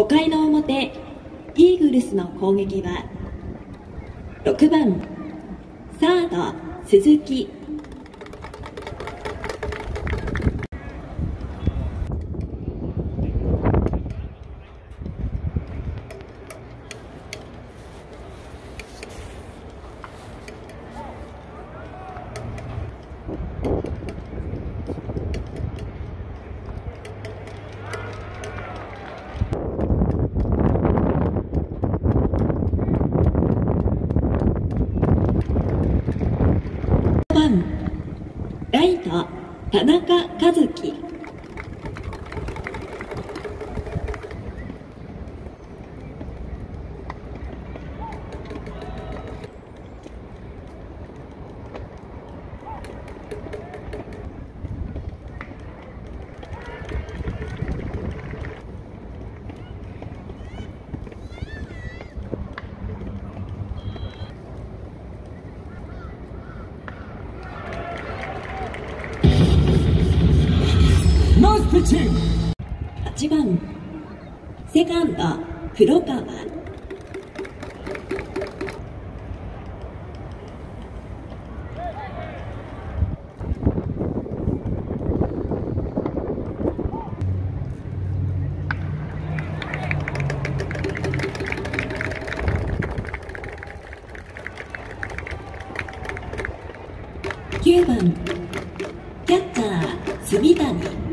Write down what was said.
5回の表イーグルスの攻撃は6番サード鈴木番ライト田中和樹。ナイスピッチング8番セカンド黒川。9番キャッチャー住谷。